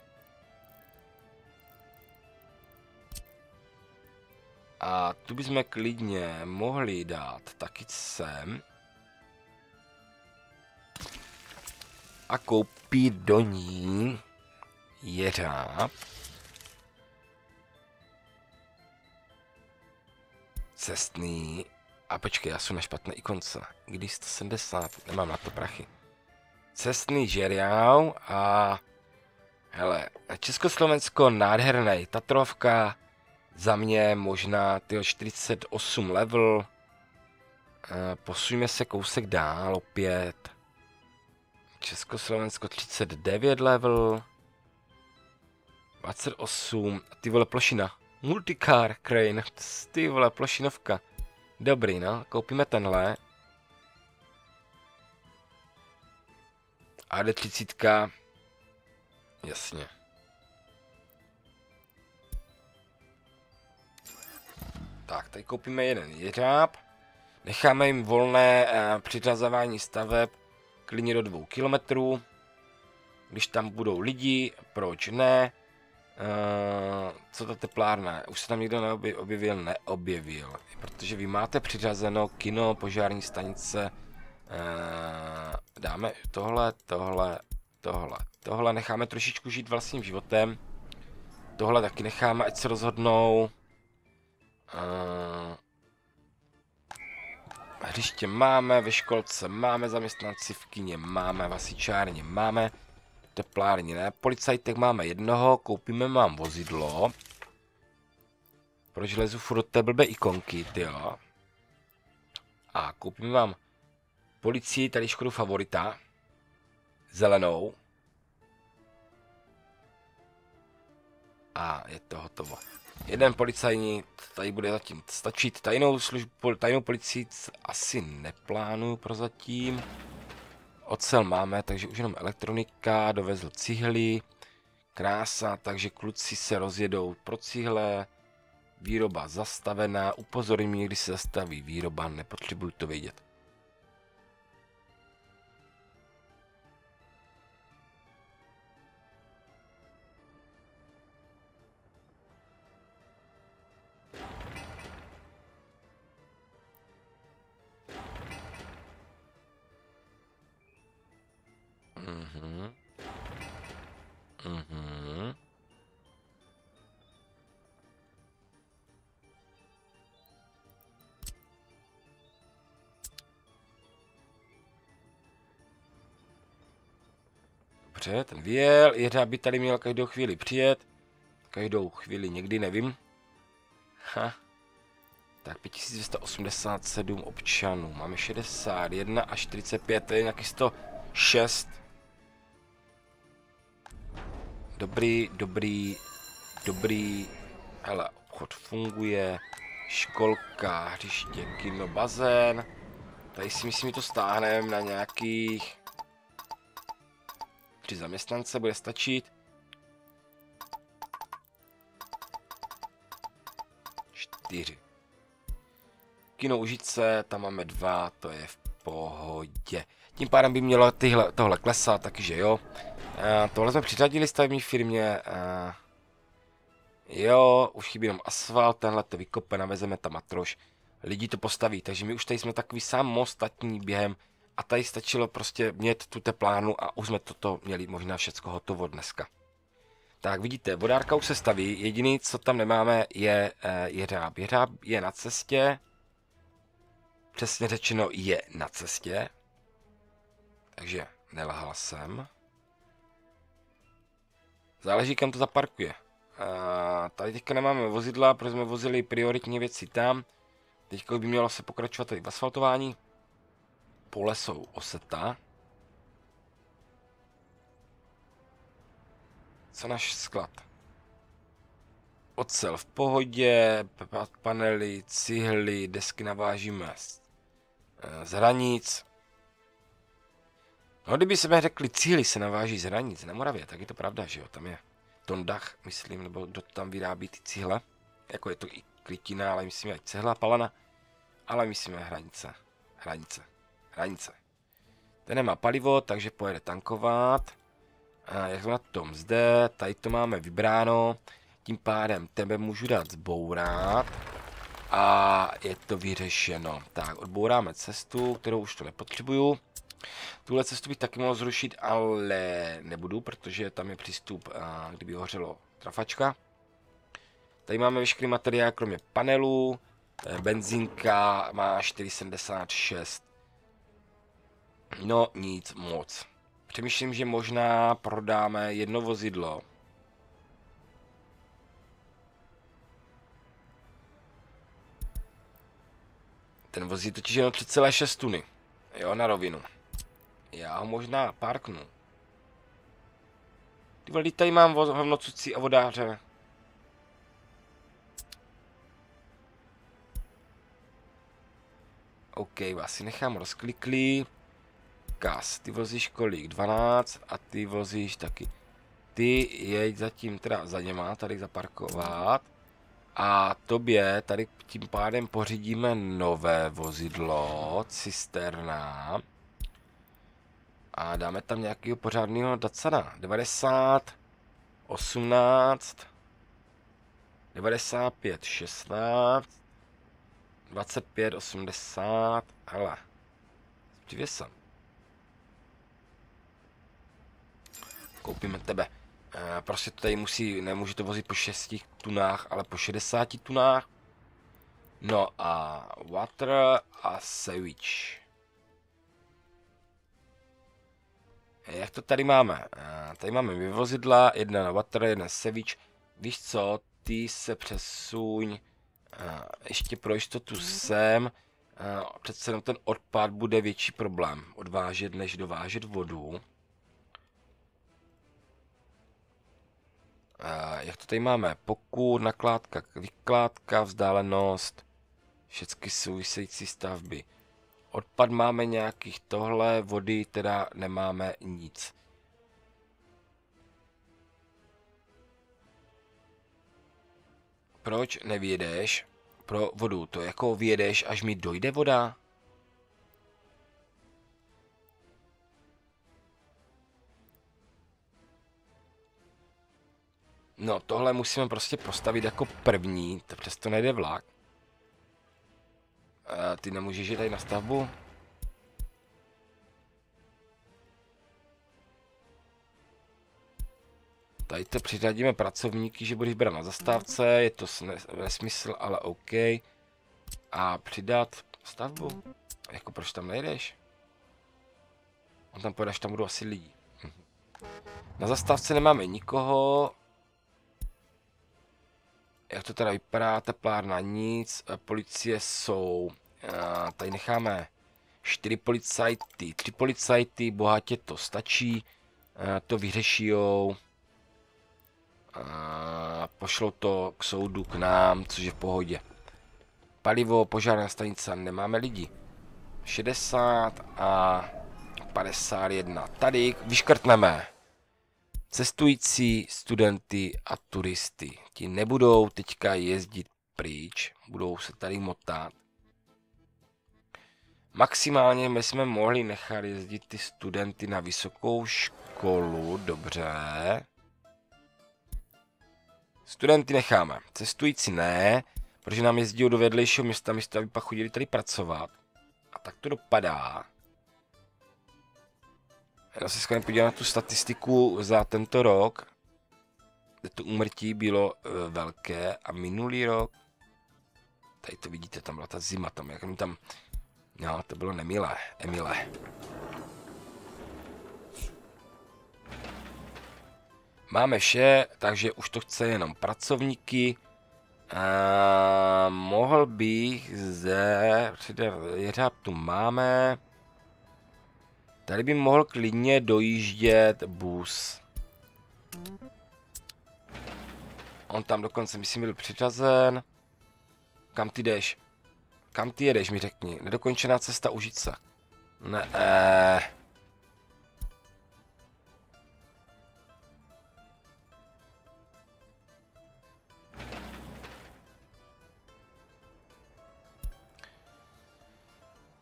A tu bychom klidně mohli dát taky sem. A koupit do ní jeřáb. Cestný. A počkej, já jsem na špatné ikonce. Když 170, nemám na to prachy. Cestný žeriau a hele, Československo nádherný, Tatrovka, za mě možná ty 48 level, e, posuňme se kousek dál opět, Československo 39 level, 28, ty vole plošina, multicar crane, ty vole plošinovka, dobrý no, koupíme tenhle, AD30, jasně. Tak, tady koupíme jeden jeřáb. Necháme jim volné uh, přiřazování staveb klidně do dvou kilometrů. Když tam budou lidi, proč ne? Uh, co ta teplárna? Už se tam nikdo neobjevil? Neobjevil. Protože vy máte přiřazeno kino, požární stanice, Uh, dáme tohle, tohle, tohle. Tohle necháme trošičku žít vlastním životem. Tohle taky necháme, ať se rozhodnou. Uh, hřiště máme, ve školce máme, zaměstnanci v kině máme, v asičárně máme, teplárně ne, policajtek máme jednoho, koupíme mám vozidlo. Proč lezu furt té blbé ikonky, jo? A koupíme vám policii tady Škodu Favorita. Zelenou. A je to hotovo. Jeden policajní tady bude zatím stačit. Tajnou službu, tajnou policii asi neplánuju prozatím. Ocel máme, takže už jenom elektronika, dovezl cihly. Krása, takže kluci se rozjedou pro cihle. Výroba zastavená, upozorím mě, když se zastaví výroba, nepotřebuju to vědět. Dobře, ten vyjel, jeřáb by tady měl každou chvíli přijet. Každou chvíli někdy, nevím. Ha. Tak 5287 občanů. Máme 61 a 45, to je nějaký 106. Dobrý, dobrý, dobrý. Hele, obchod funguje. Školka, hřiště, kino, bazén. Tady si myslím, že to stáhneme na nějakých tři zaměstnance, bude stačit. Čtyři. Kino Užice, tam máme dva, to je v pohodě. Tím pádem by mělo tyhle, tohle klesat, takže jo. Uh, tohle jsme přiřadili stavební firmě. Uh, jo, už chybí jenom asfalt, tenhle to vykope, navezeme tam matroš. Lidi to postaví, takže my už tady jsme takový samostatní během a tady stačilo prostě mít tu teplánu a už jsme toto měli možná všecko hotovo dneska. Tak vidíte, vodárka už se staví, jediný, co tam nemáme, je uh, jeřáb. Jeřáb je na cestě, přesně řečeno je na cestě, takže nelhal jsem. Záleží, kam to zaparkuje. A tady teďka nemáme vozidla, protože jsme vozili prioritní věci tam. Teďka by mělo se pokračovat tady v asfaltování. Pole jsou oseta. Co náš sklad? Ocel v pohodě, panely, cihly, desky navážíme z, z hranic. No kdyby se řekli, cíly se naváží z hranic na Moravě, tak je to pravda, že jo, tam je Tondach, myslím, nebo kdo tam vyrábí ty cihle. Jako je to i klitina, ale myslím, ať cehla palana. Ale myslíme hranice, hranice, hranice. Ten nemá palivo, takže pojede tankovat. A jak na tom zde, tady to máme vybráno. Tím pádem tebe můžu dát zbourat. A je to vyřešeno. Tak, odbouráme cestu, kterou už to nepotřebuju. Tuhle cestu bych taky mohl zrušit, ale nebudu, protože tam je přístup, kdyby hořelo trafačka. Tady máme veškerý materiál, kromě panelů. E, benzínka má 4,76. No nic moc. Přemýšlím, že možná prodáme jedno vozidlo. Ten vozí totiž jenom 3,6 tuny. Jo, na rovinu. Já ho možná parknu. Ty vole, tady mám hovnocucí a vodáře. OK, vás si nechám rozkliklý. Kas, ty vozíš kolik? 12 a ty vozíš taky. Ty jeď zatím teda za něma tady zaparkovat. A tobě tady tím pádem pořídíme nové vozidlo, cisterna. A dáme tam nějakého pořádného Dacana. 90, 18, 95, 16, 25, 80, hele, přivěsem. Koupíme tebe. E, prostě to tady musí, nemůže to vozit po 6 tunách, ale po 60 tunách. No a water a sandwich. Jak to tady máme? Eh, tady máme vyvozidla, jedna na water, jedna sevič. Víš co, ty se přesuň eh, ještě pro jistotu sem. Eh, přece jenom ten odpad bude větší problém odvážet, než dovážet vodu. Jak to tady máme? Pokud, nakládka, vykládka, vzdálenost, všechny související stavby. Odpad máme nějakých tohle, vody teda nemáme nic. Proč nevědeš pro vodu? To jako vědeš, až mi dojde voda? No, tohle musíme prostě postavit jako první, to přesto nejde vlak. A ty nemůžeš jít tady na stavbu? Tady to přiřadíme pracovníky, že budeš brát na zastávce, je to nesmysl, ale OK. A přidat stavbu? Jako proč tam nejdeš? On tam pojedeš, tam budou asi lidi. Hm. Na zastávce nemáme nikoho. Jak to teda vypadá? Teplárna nic, eh, policie jsou, uh, tady necháme čtyři policajty, tři policajty, bohatě to stačí, uh, to vyřešijou. Uh, pošlou to k soudu k nám, což je v pohodě. Palivo, požárná stanice, nemáme lidi. 60 a 51. Tady vyškrtneme cestující, studenty a turisty. Ti nebudou teďka jezdit pryč, budou se tady motat. Maximálně my jsme mohli nechat jezdit ty studenty na vysokou školu, dobře. Studenty necháme, cestující ne, protože nám jezdí do vedlejšího města, místo aby pak chodili tady pracovat. A tak to dopadá. Já se skvěle podívám na tu statistiku za tento rok. To úmrtí bylo uh, velké a minulý rok, tady to vidíte, tam byla ta zima, tam jak mi tam, no to bylo nemilé, emilé. Máme vše, takže už to chce jenom pracovníky. A mohl bych zde, jeřáb tu máme. Tady by mohl klidně dojíždět bus. On tam dokonce, myslím, byl přiřazen. Kam ty jdeš? Kam ty jedeš, mi řekni. Nedokončená cesta Užice. Ne. Eh.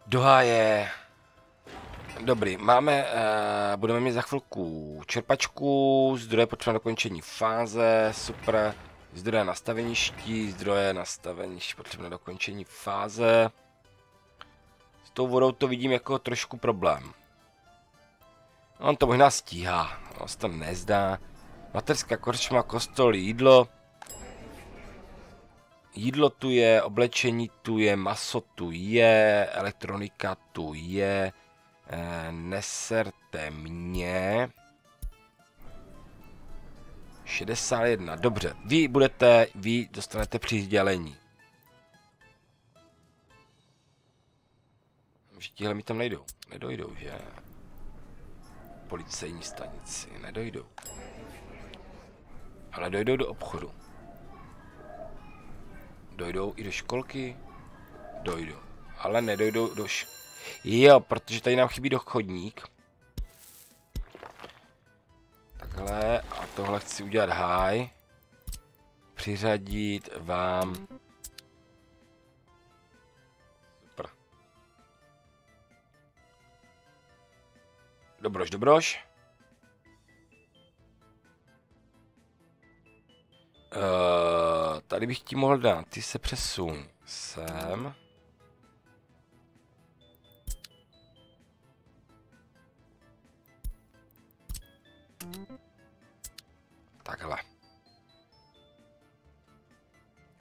Doháje. Dobrý, máme, uh, budeme mít za chvilku čerpačku, zdroje potřeba dokončení fáze, super, zdroje nastaveniští, zdroje nastaveniští potřebné dokončení fáze. S tou vodou to vidím jako trošku problém. On to možná stíhá, on se to nezdá. Materská korčma, kostol, jídlo. Jídlo tu je, oblečení tu je, maso tu je, elektronika tu je. Eh, neserte mě. 61, dobře. Vy budete, vy dostanete přizdělení. Že tihle mi tam nejdou. Nedojdou, že? Policejní stanici, nedojdou. Ale dojdou do obchodu. Dojdou i do školky? Dojdou. Ale nedojdou do školky Jo, protože tady nám chybí dochodník. Takhle a tohle chci udělat high. Přiřadit vám... Super. Dobroš, dobroš. Uh, tady bych ti mohl dát, ty se přesun sem. Takhle.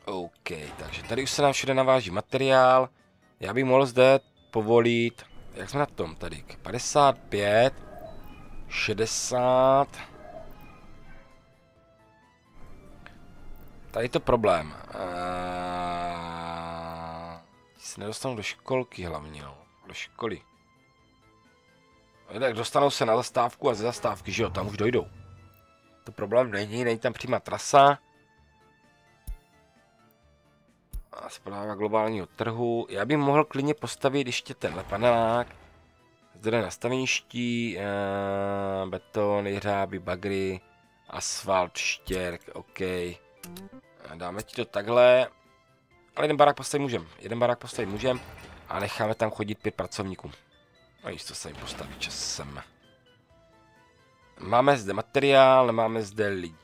OK, takže tady už se nám všude naváží materiál. Já bych mohl zde povolit, jak jsme na tom tady, 55, 60. Tady je to problém. Uh, se nedostanu do školky hlavně, no. Do školy. Tak dostanou se na zastávku a ze zastávky, že jo, tam už dojdou. To problém není, není tam přímá trasa. A zpráva globálního trhu. Já bych mohl klidně postavit ještě tenhle panelák. Zde nastaveniští, uh, beton, jeřáby, bagry, asfalt, štěrk, OK. Dáme ti to takhle. Ale jeden barák postavit můžem. Jeden barák postavit můžem. A necháme tam chodit pět pracovníků. A jisto se jim postaví časem. Máme zde materiál, nemáme zde lidi.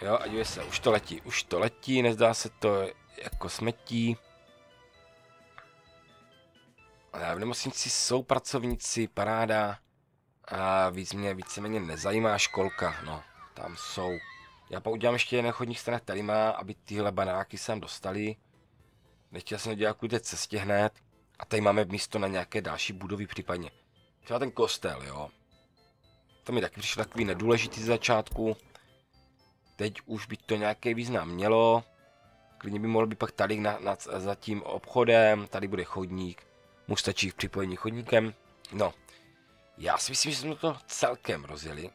Jo, a se, už to letí, už to letí, nezdá se to jako smetí. V nemocnici jsou pracovníci, paráda. A víc mě víceméně nezajímá školka, no, tam jsou. Já pak udělám ještě jeden chodník stran tady má, aby tyhle banáky sem dostali. Nechtěl jsem dělat kvůli té cestě hned. A tady máme místo na nějaké další budovy případně. Třeba ten kostel, jo. To mi taky přišlo takový nedůležitý z začátku. Teď už by to nějaký význam mělo. Klidně by mohl být pak tady na, na, za tím obchodem, tady bude chodník. Mu stačí v připojení chodníkem. No, já si myslím, že jsme to celkem rozjeli.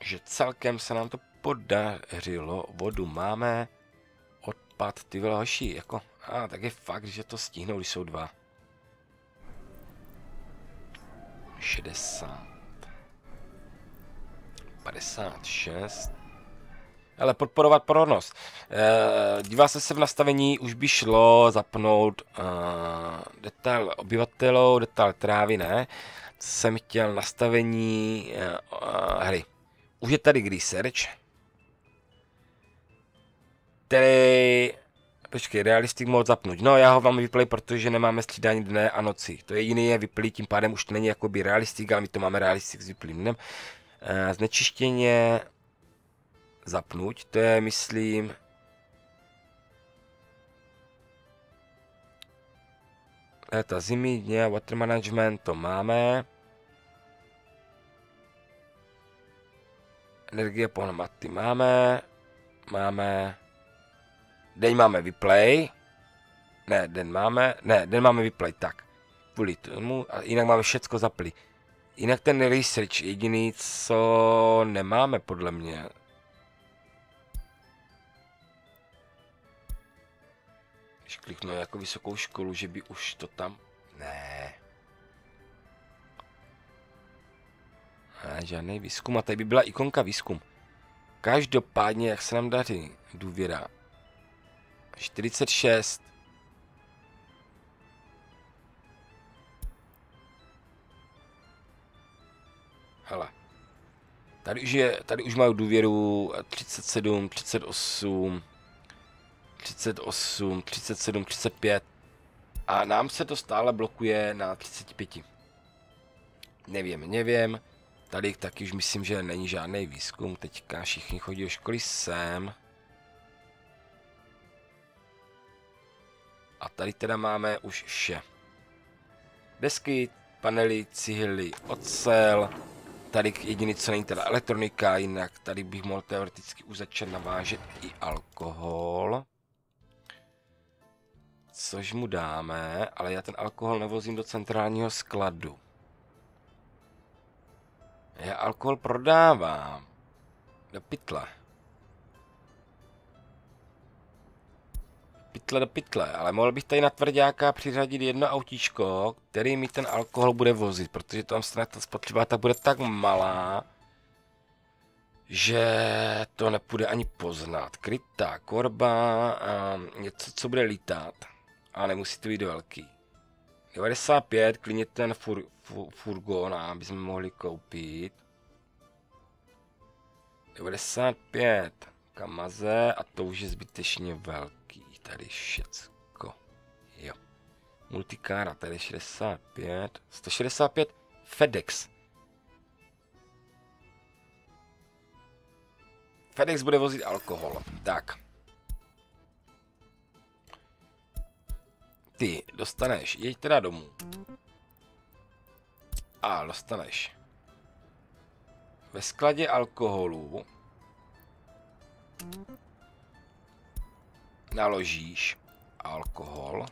Že celkem se nám to podařilo. Vodu máme. Odpad, ty vole hoši, jako, a tak je fakt, že to stihnou, když jsou dva. 60. 56. Ale podporovat porodnost. E, dívá se se v nastavení, už by šlo zapnout e, detail obyvatelů, detail trávy, ne. Jsem chtěl nastavení e, hry. Už je tady research, který Počkej, realistic mod zapnout. No, já ho vám vyplay, protože nemáme střídání dne a noci. To jediný je vyplý, tím pádem už to není jakoby realistik, ale my to máme realistik s vyplým dnem. E, znečištěně zapnout, to je, myslím, Léta zimy, dně, water management, to máme. Energie pohnomaty máme. Máme Den máme vyplay. Ne, den máme, ne, den máme vyplay, tak. Kvůli tomu, a jinak máme všecko zapli. Jinak ten research jediný, co nemáme podle mě. Když kliknu jako vysokou školu, že by už to tam... Ne. Ne, žádný výzkum. A tady by byla ikonka výzkum. Každopádně, jak se nám daří důvěra. 46. Hele. Tady už, je, tady už mají důvěru 37, 38, 38, 37, 35. A nám se to stále blokuje na 35. Nevím, nevím. Tady taky už myslím, že není žádný výzkum. Teďka všichni chodí do školy sem. A tady teda máme už vše. Desky, panely, cihly, ocel. Tady jediný, co není teda elektronika, jinak tady bych mohl teoreticky už začít navážet i alkohol. Což mu dáme, ale já ten alkohol nevozím do centrálního skladu. Já alkohol prodávám. Do pytle. Pytle do pytle, ale mohl bych tady na tvrdáka přiřadit jedno autíčko, který mi ten alkohol bude vozit, protože tam snad ta spotřeba tak bude tak malá, že to nepůjde ani poznat. Krytá korba, a něco, co bude lítat. A nemusí to být velký. 95, klidně ten fur, fur, furgon, aby jsme mohli koupit. 95, kamaze a to už je zbytečně velký tady všecko. Jo. Multikára, tady 65. 165. FedEx. FedEx bude vozit alkohol. Tak. Ty dostaneš, jeď teda domů. A dostaneš. Ve skladě alkoholu naložíš alkohol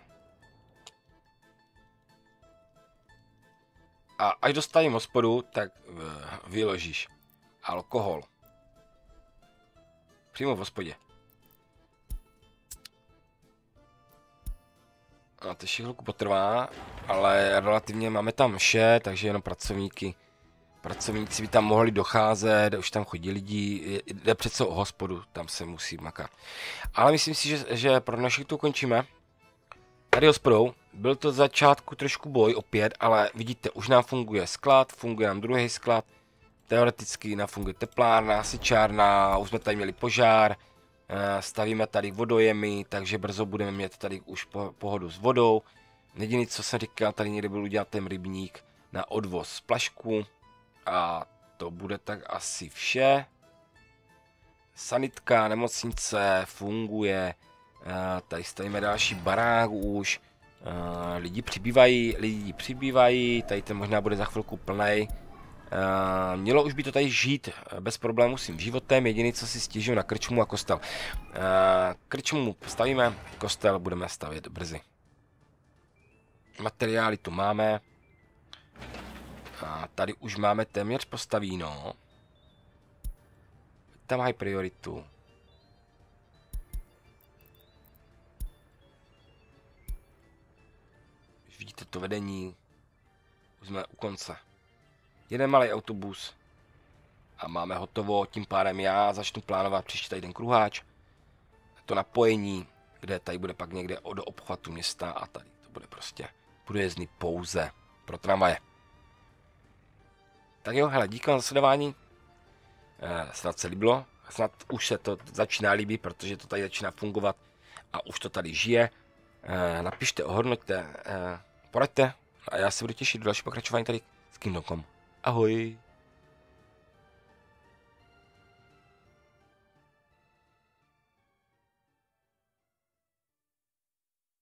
a až dostavím hospodu, tak eh, vyložíš alkohol. Přímo v hospodě. A to ještě chvilku potrvá, ale relativně máme tam vše, takže jenom pracovníky Pracovníci by tam mohli docházet, už tam chodí lidi, jde přece o hospodu, tam se musí makat. Ale myslím si, že, že pro dnešek to končíme. Tady hospodou, byl to začátku trošku boj opět, ale vidíte, už nám funguje sklad, funguje nám druhý sklad, teoreticky nám funguje teplárna, sičárna, už jsme tady měli požár, eh, stavíme tady vodojemy, takže brzo budeme mít tady už pohodu s vodou. Jediný, co jsem říkal, tady někde byl udělat ten rybník na odvoz plašku, a to bude tak asi vše. Sanitka, nemocnice funguje. Tady stavíme další barák už. Lidi přibývají, lidi přibývají, tady ten možná bude za chvilku plný. Uh, mělo už by to tady žít bez problémů s tím životem, jediný, co si stěžuju na krčmu a kostel. Uh, krčmu postavíme, kostel budeme stavět brzy. Materiály tu máme. A tady už máme téměř postavíno. Tam mají prioritu. Vidíte to vedení. Už jsme u konce. Jeden malý autobus. A máme hotovo, tím pádem já začnu plánovat příští tady ten kruháč. To napojení, kde tady bude pak někde do obchvatu města a tady to bude prostě průjezdný pouze pro tramvaje. Tak jo, hele, díky za sledování. Eh, snad se líbilo, snad už se to začíná líbit, protože to tady začíná fungovat a už to tady žije. Eh, napište, ohodnoťte, eh, poraďte a já se budu těšit do další pokračování tady s Kingdom.com. Ahoj!